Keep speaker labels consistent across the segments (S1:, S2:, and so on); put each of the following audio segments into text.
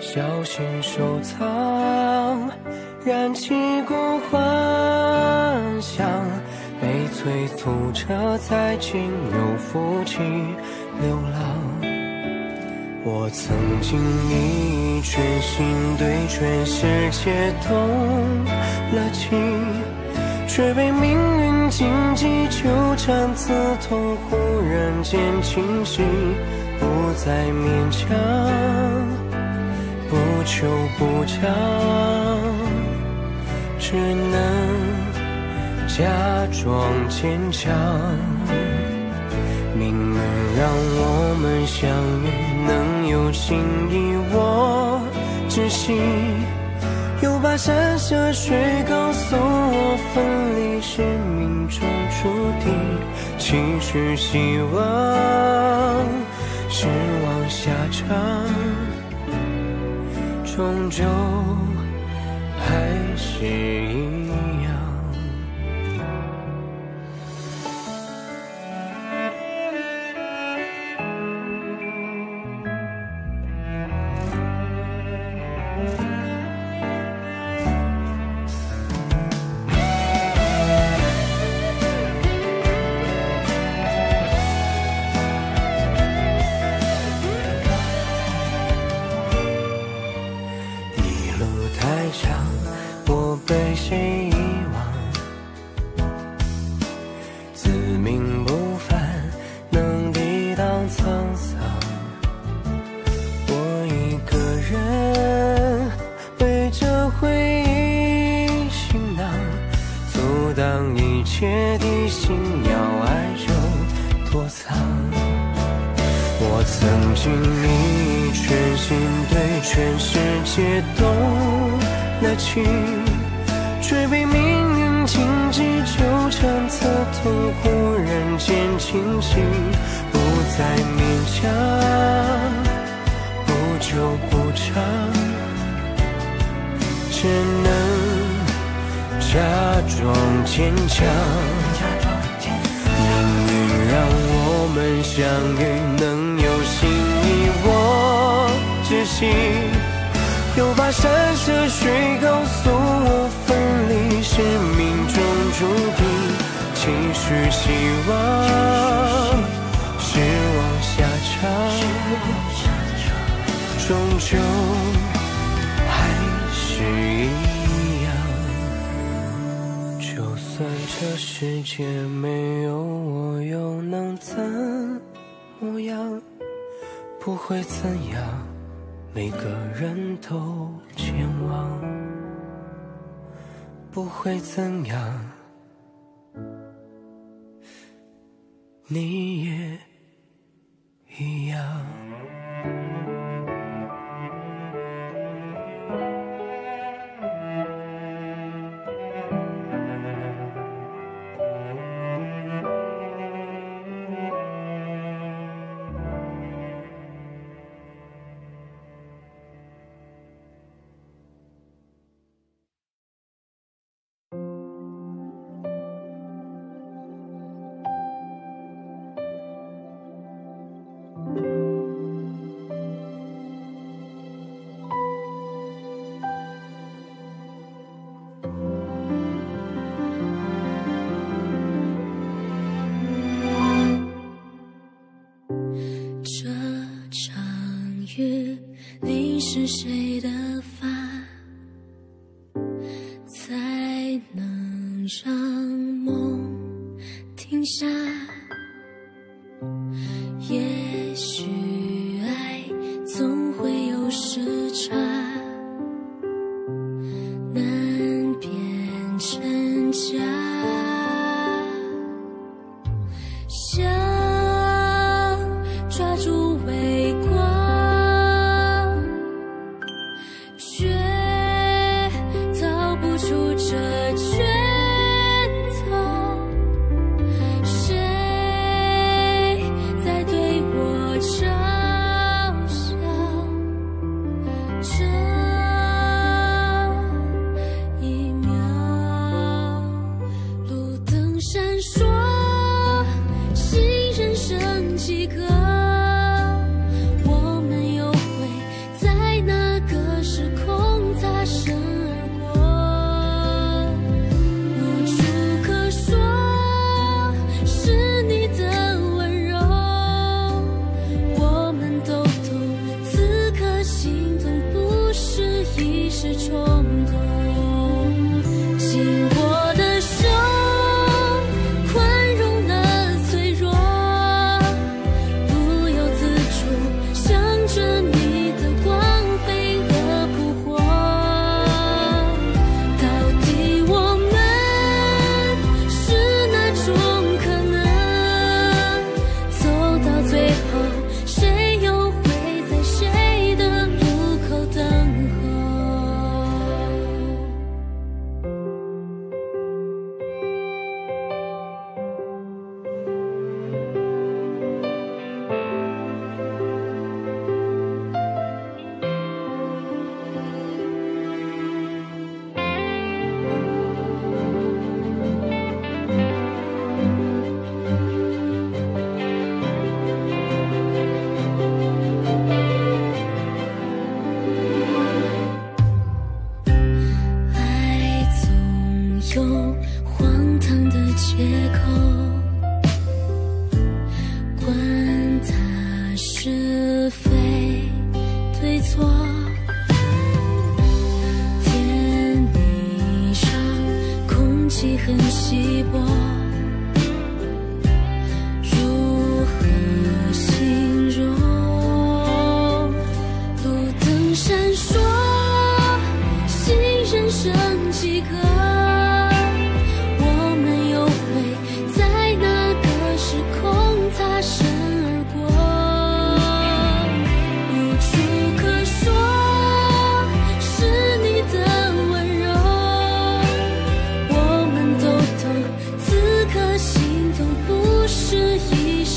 S1: 小心收藏，燃起过幻想，被催促着在今又负起流浪。我曾经以全心对全世界动了情，却被命运紧急纠缠，刺痛忽然间清醒，不再勉强，不求不偿，只能假装坚强。命运让我们相遇，能有情谊我窒息，又把山下水告诉我，分离是命中注定。其实希望，失望下场，终究还是一。当一切的心要爱就躲藏。我曾经以全心对全世界动了情，却被命运紧急纠缠，刺痛忽然间清醒，不再勉强，不求不偿，只能假装坚强。命运让我们相遇，能有幸你我窒息，又把山涉水告诉我，分离是命中注定。期许希望，失望下场，终究还是一算这世界没有我，又能怎么样？不会怎样，每个人都健忘。不会怎样，你也一样。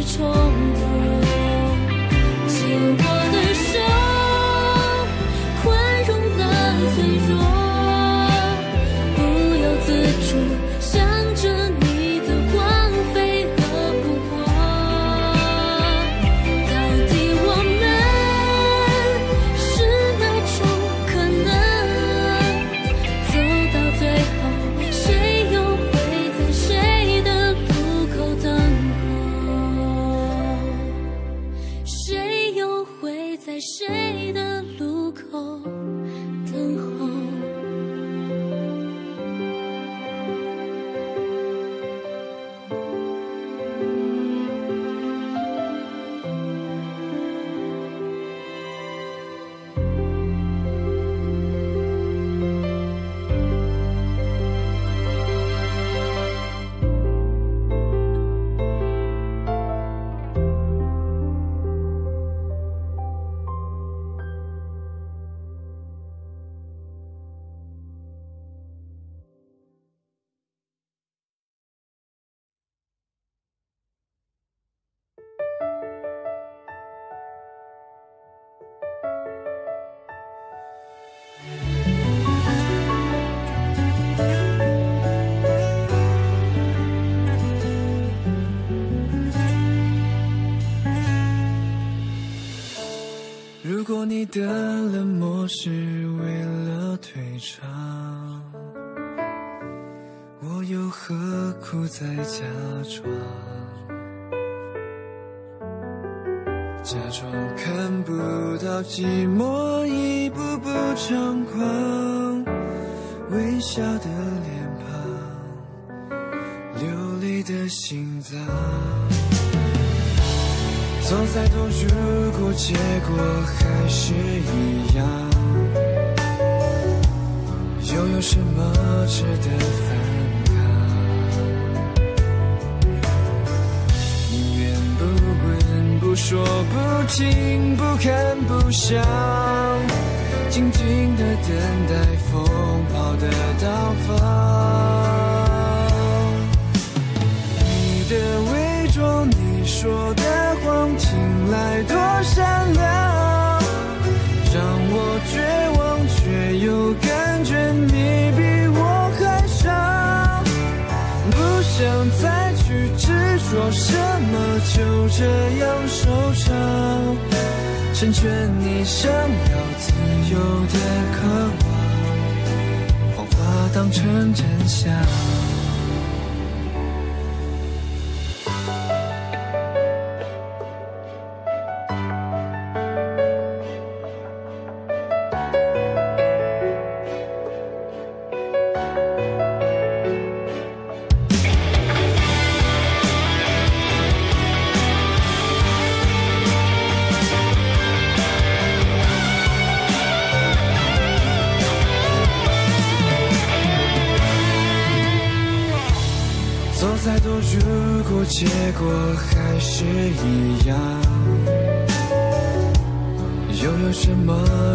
S2: 一时冲动。的
S3: 冷漠是为了退场，我又何苦再假装？假装看不到寂寞一步步猖狂，微笑的脸庞，流泪的心脏。走再多，如果结果还是一样，又有什么值得反抗？宁愿不问、不说、不听、不看、不想，静静的等待风暴的到访。你的微，说的谎，听来多善良，让我绝望，却又感觉你比我还傻。不想再去执着什么，就这样收场。成全你想要自由的渴望，谎话当成真相。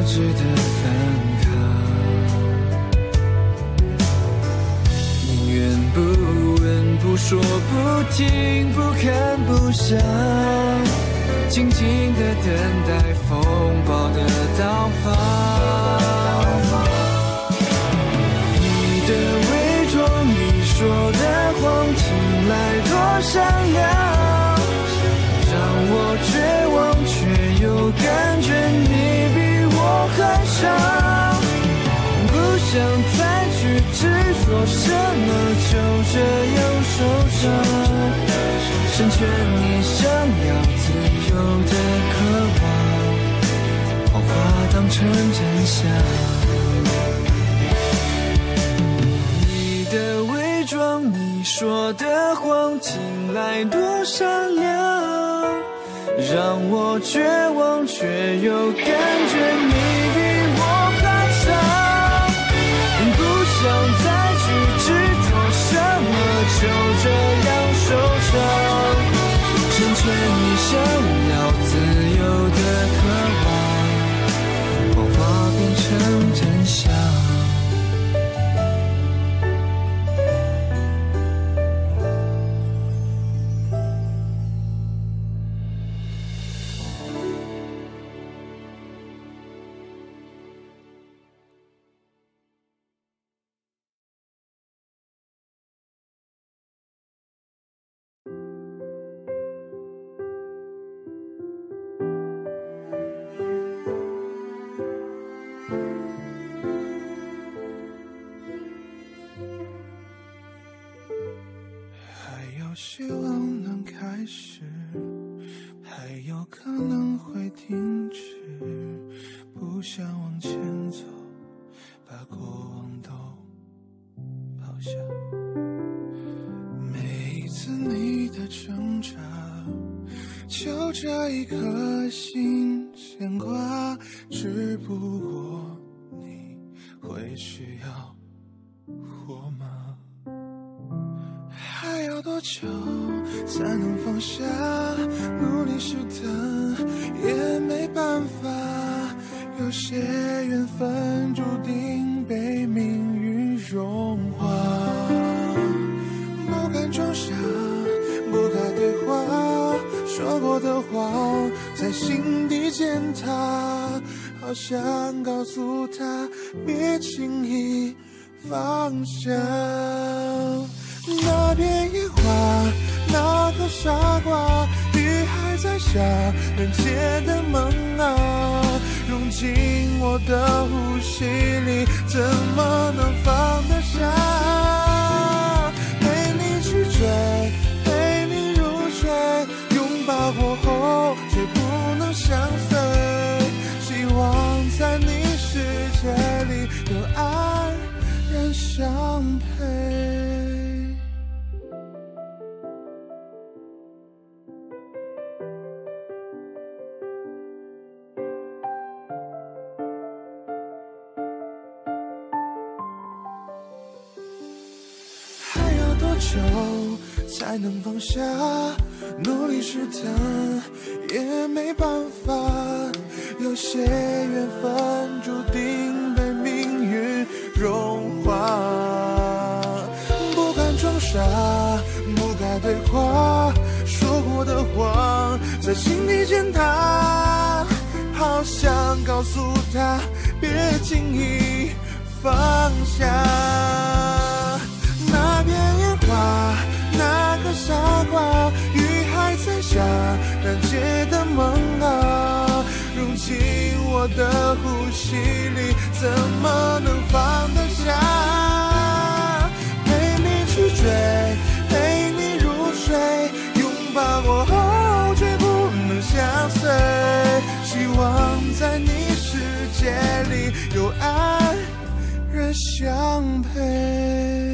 S3: 值得反抗？宁愿不问、不说、不听、不看、不想，静静的等待风暴的到访。你的伪装，你说的谎，听来多善良，让我绝望，却又感觉你。不想再去执着什么，就这样受伤。成全你想要自由的渴望，谎话当成真相。你的伪装，你
S4: 说的谎听来多善良，让我绝望却又感觉你收希望能开始，还有可能会停止。不想往前走，把过往都抛下。每一次你的挣扎，就这一颗心话在心底践踏。好想告诉他，别轻易放下。那片野花，那个傻瓜，雨还在下，人间的梦啊，融进我的呼吸里，怎么能放得下？拥抱过后却不能相随，希望在你世界里有爱人相陪。还要多久才能放下，努力试探也没办法。有些缘分注定被命运融化。不敢装傻，不该对话，说过的话在心底践踏。好想告诉他，别轻易放下个傻瓜，雨还在下，难解的梦啊，融进我的呼吸里，怎么能放得下？陪你去追，陪你入睡，拥抱过后却不能相随，希望在你世界里有爱人相陪。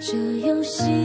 S2: 去这游戏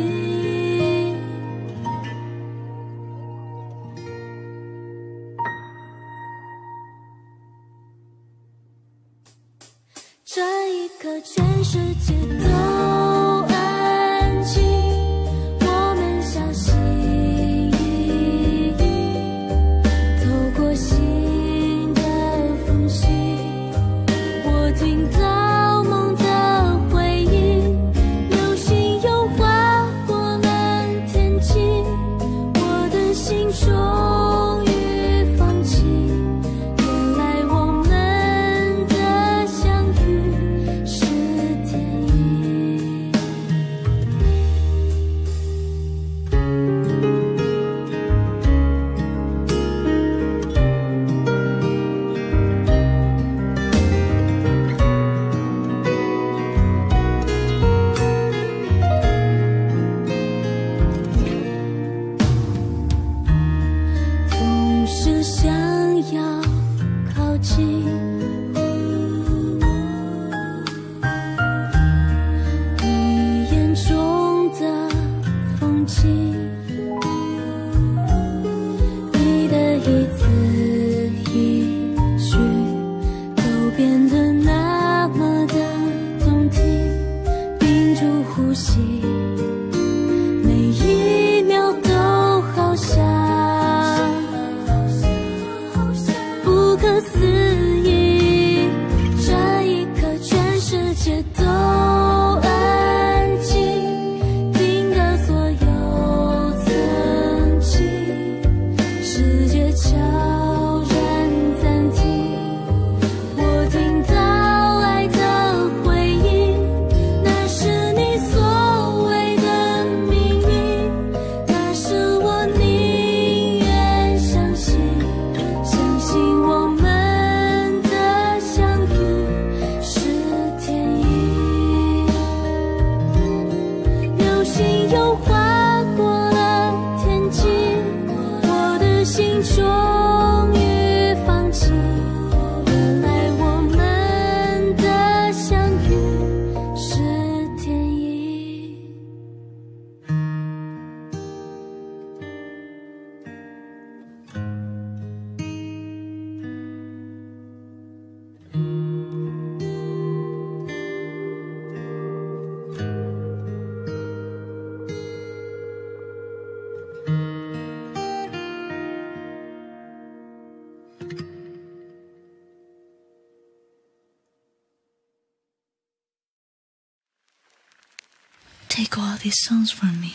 S5: these songs for me.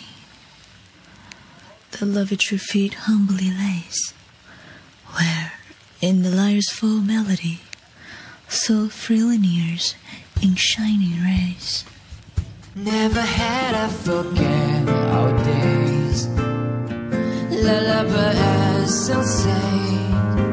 S5: The love at your feet humbly lays, where, in the lyre's full melody, so thrilling ears in shining rays.
S1: Never had I forget our days, lullaby as sunset.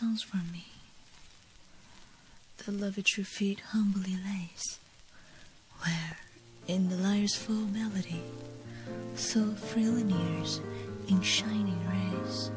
S2: songs for me. The love at your feet humbly lays, where, in the lyre's full melody, so frills ears in shining rays.